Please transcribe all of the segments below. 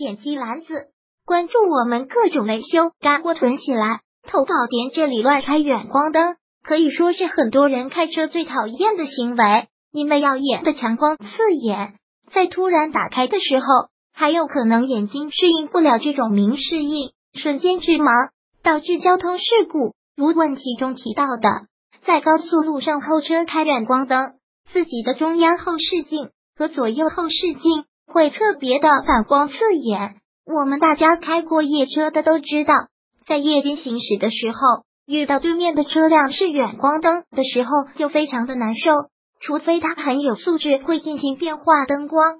点击篮子，关注我们各种维修干货囤起来。投稿点这里乱开远光灯，可以说是很多人开车最讨厌的行为。因为耀眼的强光刺眼，在突然打开的时候，还有可能眼睛适应不了这种明示映，瞬间致盲，导致交通事故。如问题中提到的，在高速路上后车开远光灯，自己的中央后视镜和左右后视镜会特别的反光刺眼。我们大家开过夜车的都知道，在夜间行驶的时候，遇到对面的车辆是远光灯的时候，就非常的难受。除非它很有素质，会进行变化灯光，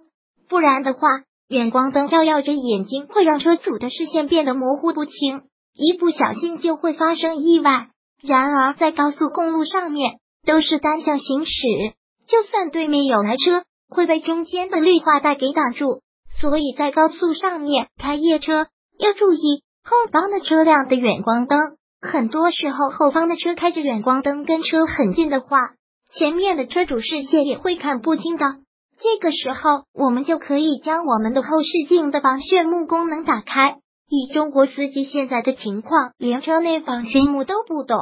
不然的话，远光灯照耀着眼睛，会让车主的视线变得模糊不清，一不小心就会发生意外。然而，在高速公路上面都是单向行驶，就算对面有来车，会被中间的绿化带给挡住。所以在高速上面开夜车要注意后方的车辆的远光灯，很多时候后方的车开着远光灯跟车很近的话。前面的车主视线也会看不清的，这个时候我们就可以将我们的后视镜的防眩目功能打开。以中国司机现在的情况，连车内防眩目都不懂，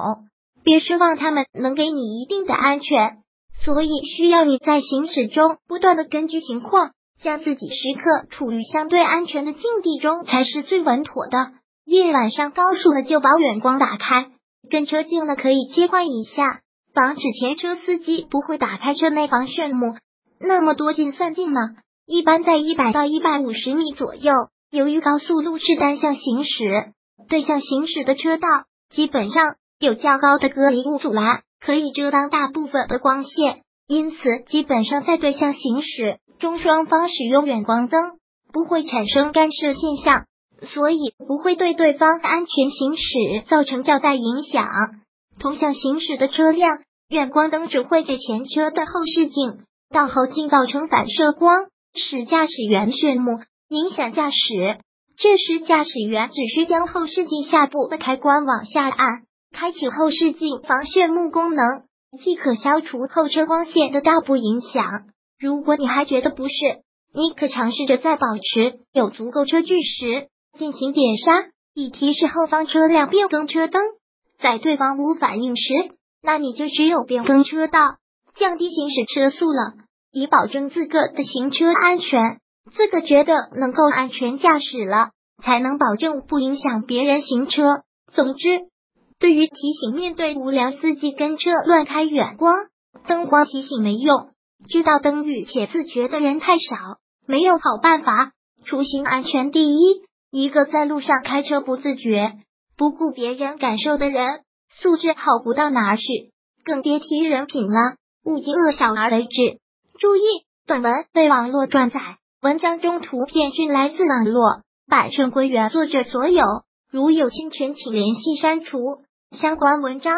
别奢望他们能给你一定的安全。所以需要你在行驶中不断的根据情况，将自己时刻处于相对安全的境地中，才是最稳妥的。夜晚上高速了就把远光打开，跟车近了可以切换一下。防止前车司机不会打开车内防眩目，那么多近算近吗？一般在一百到一百五十米左右。由于高速路是单向行驶，对向行驶的车道基本上有较高的隔离物阻拦，可以遮挡大部分的光线，因此基本上在对向行驶中，双方使用远光灯不会产生干涉现象，所以不会对对方安全行驶造成较大影响。同向行驶的车辆。远光灯只会给前车的后视镜、倒后镜造成反射光，使驾驶员眩目，影响驾驶。这时，驾驶员只需将后视镜下部的开关往下按，开启后视镜防眩目功能，即可消除后车光线的大部影响。如果你还觉得不是，你可尝试着在保持有足够车距时进行点刹，以提示后方车辆变更车灯。在对方无反应时。那你就只有变更车道，降低行驶车速了，以保证自个的行车安全。自个觉得能够安全驾驶了，才能保证不影响别人行车。总之，对于提醒面对无聊司机跟车乱开远光灯光提醒没用，知道灯语且自觉的人太少，没有好办法。出行安全第一，一个在路上开车不自觉、不顾别人感受的人。素质好不到哪去，更别提人品了。勿以恶小而为之。注意，本文被网络转载，文章中图片均来自网络，版权归原作者所有。如有侵权，请联系删除相关文章。